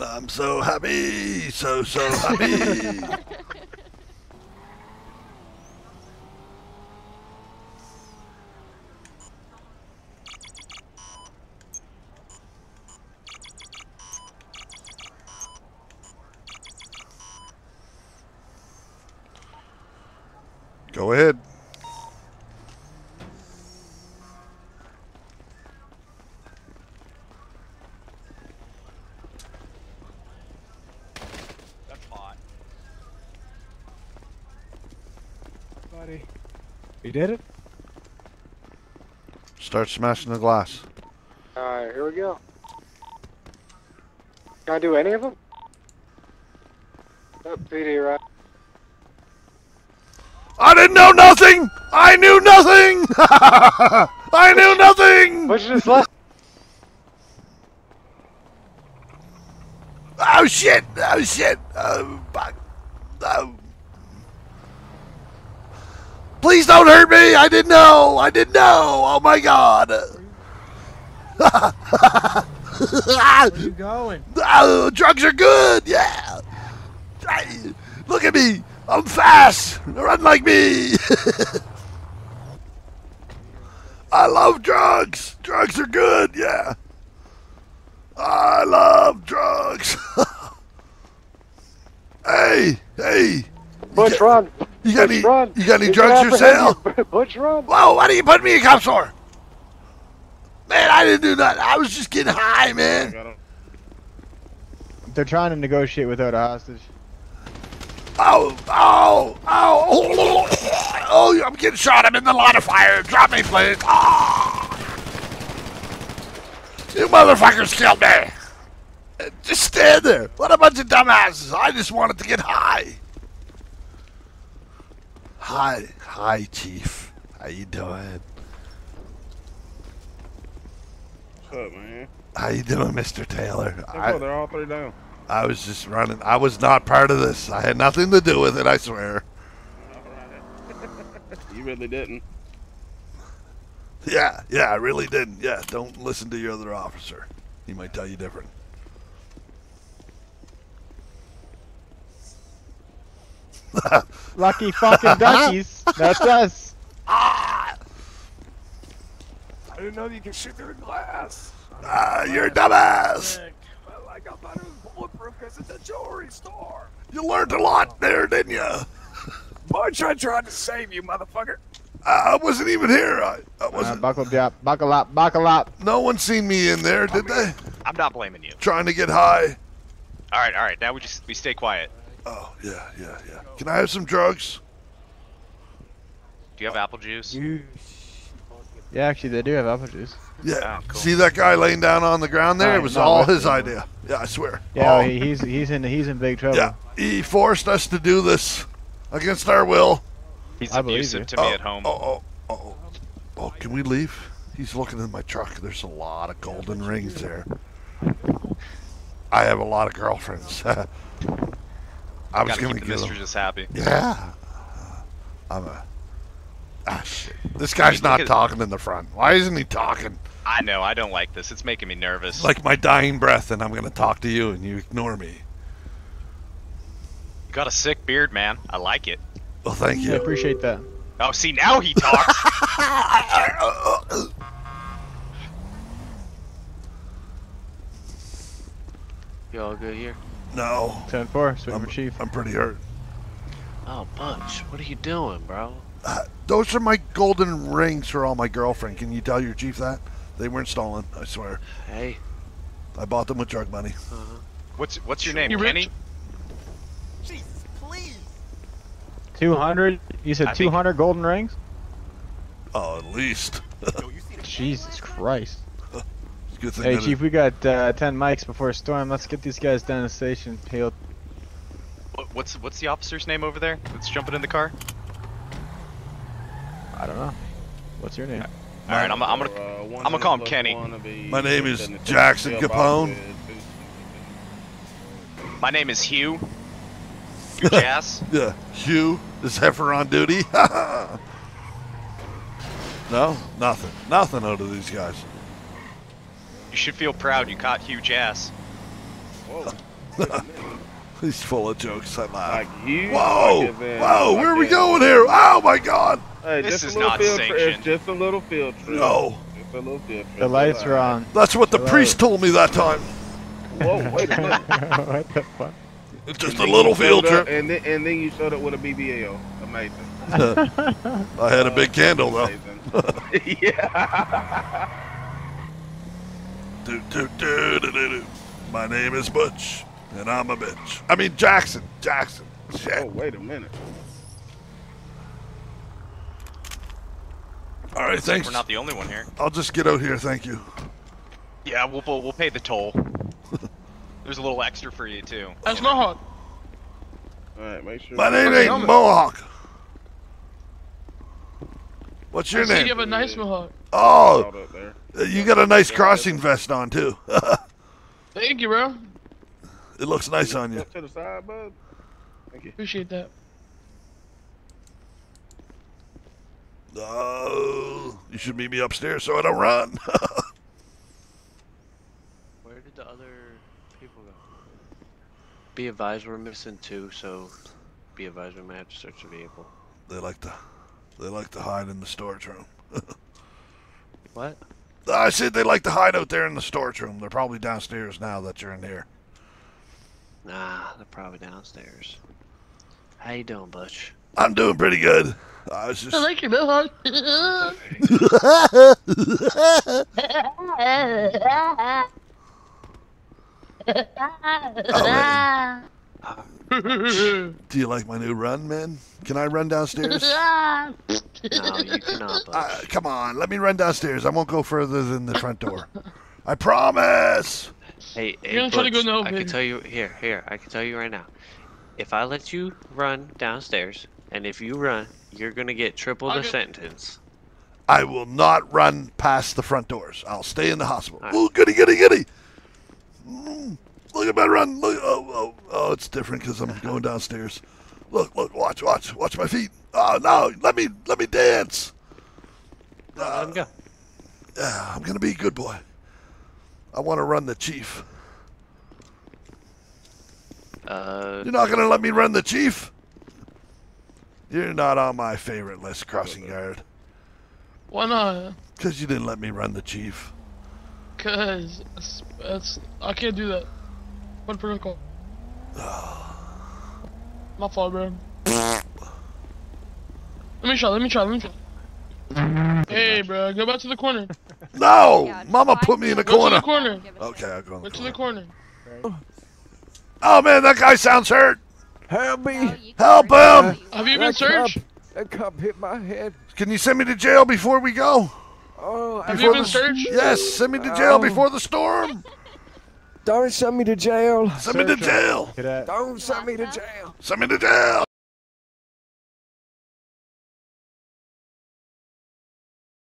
I'm so happy, so so happy. Go ahead. Buddy. You did it? Start smashing the glass. Alright, here we go. Can I do any of them? Up, PD, right? I didn't know nothing. I knew nothing. I knew nothing. Which is left? Oh shit! Oh shit! Oh fuck! Oh. Please don't hurt me! I didn't know! I didn't know! Oh my god! Where you going? oh, drugs are good! Yeah! Look at me! I'm fast! Run like me! I love drugs! Drugs are good, yeah! I love drugs! hey! Hey! Butch, run! You got Butch, any, run! you got any He's drugs gonna for sale? apprehend you. Butch, run! Whoa, why do you put me in cuffs for? Man, I didn't do nothing. I was just getting high, man. They're trying to negotiate without a hostage. Oh, oh, oh, oh, I'm getting shot. I'm in the line of fire. Drop me, please. Oh. You motherfuckers killed me. Just stand there. What a bunch of dumbasses. I just wanted to get high. Hi, hi, Chief. How you doing? What's up, man? How you doing, Mr. Taylor? I, bro, they're all three down. I was just running. I was not part of this. I had nothing to do with it, I swear. You really didn't. Yeah, yeah, I really didn't. Yeah, don't listen to your other officer. He might tell you different. Lucky fucking duckies. That's us. Ah, I didn't know you could shoot through glass. ah, you're a dumbass. Well, I got thought it was bulletproof because it's a jewelry store. You learned a lot there, didn't you? Butch, I tried to save you, motherfucker. I wasn't even here. I, I Uh, wasn't. buckle up, buckle up, buckle up. No one seen me in there, did they? I'm not blaming you. Trying to get high. All right, all right. Now we just we stay quiet. Oh yeah, yeah, yeah. Can I have some drugs? Do you have apple juice? You. Yeah, actually, they do have apple juice. Yeah. Oh, cool. See that guy laying down on the ground there? Right, it was all that's- his idea. Yeah, I swear. Yeah, All- he's he's in he's in big trouble. Yeah, he forced us to do this against our will. He's I abusive to me oh, at home. Oh, oh, oh, oh, oh, can we leave? He's looking in my truck. There's a lot of golden rings there. I have a lot of girlfriends. I was Gotta gonna keep the get 'em. mistresses happy. Yeah. I'm a. Ah, shit. This guy's Look not at- talking in the front. Why isn't he talking? I know. I don't like this. It's making me nervous. Like my dying breath, and I'm gonna talk to you, and you ignore me. you got a sick beard, man. I like it. Well, thank you. I appreciate that. Oh, see now he talks. You all good here? No, Ten four, swing I'm, chief. I'm pretty hurt. Oh, Butch, what are you doing, bro? Uh, those are my golden rings for all my girlfriend. Can you tell your chief that? They weren't stolen, I swear. Hey, I bought them with drug money. what's what's your name, You Kenny? Two hundred. You said I think- two hundred golden rings. Oh, at least. Jesus Christ. It's a good thing Hey that it- chief, we got uh, ten mics before a storm. Let's get these guys down to the station. He'll What- What's what's the officer's name over there? That's jumping in the car. I don't know. What's your name? All right, I'm I'm gonna Uh, I'm gonna call him Kenny. one will be My name is Jackson twelve Capone. My name is Hugh. Hugh Jass. Yeah, Hugh is Heifer on duty. no, nothing. Nothing out of these guys. You should feel proud you caught huge ass. Whoa. Wait a minute. He's full of jokes. I laugh. Like you. Whoa! like if, Whoa! like Where are we that. going here? Oh my God! Hey, This is not field. It's sanctioned. just a little field trip. No. Just a little field trip. The lights It's are on. That's what the Hello. priest told me that time. Whoa, wait a minute. what the fuck? It's just And a little field showed up- trip. And then, and then you showed up with a BBL. Amazing. I had a big candle though. Yeah. Do, do, do, do, do, do. My name is Butch, and I'm a bitch. I mean Jackson. Jackson. Oh, wait a minute. All right, thanks. We're not the only one here. I'll just get out here. Thank you. Yeah, we'll we'll, we'll pay the toll. There's a little extra for you too. That's Mohawk. All right, make sure. My name ain't helmet. Mohawk. What's I your you name? have a nice Mohawk. Oh, there. you got a nice crossing vest on too. Thank you, bro. it looks nice on you. To the side, bud. Thank you. Appreciate that. Oh, you should meet me upstairs so I don't run. Where did the other people go? Be advised, we're missing two, so be advised we might have to search the vehicle. they like to, they like to hide in the storage room. What? I said they like to hide out there in the storage room. They're probably downstairs now that you're in here. Nah, they're probably downstairs. How you doing, Butch? I'm doing pretty good. I was just. I like your Mohawk. Do you like my new run, man? Can I run downstairs? No, you cannot, Uh, come on, let me run downstairs. I won't go further than the front door. I promise. Hey, hey, You're gonna go Butch, no, I can tell you here, here. I can tell you right now. If I let you run downstairs, and if you run, you're gonna get triple the Okay. sentence. I will not run past the front doors. I'll stay in the hospital. All right. Ooh, goody, goody, goody. Look at my run. Look. Oh, oh, oh it's different because I'm going downstairs. Look, look, watch, watch, watch my feet. Oh no, let me, let me dance. Let him go. Yeah, I'm gonna be a good boy. I want to run the chief. Uh, You're not gonna let me run the chief. You're not on my favorite list, crossing guard, Why not? because you didn't let me run the chief. Cause it's, it's I can't do that. What protocol? My fault, bro. let me try. Let me try. Let me try. Hey, bro, go back to the corner. No, Yeah, Mama put me in the Go to corner. the corner. Okay, I'll go in Go the to the corner. corner. Oh man, that guy sounds hurt. Help me! Help him! Have you been That searched? that cop hit my head. Can you send me to jail before we go? Oh, I Have you been searched? Yes, send me to jail Oh. before the storm. don't send me to jail. Send me to jail. Don't send me to jail. Send me to jail.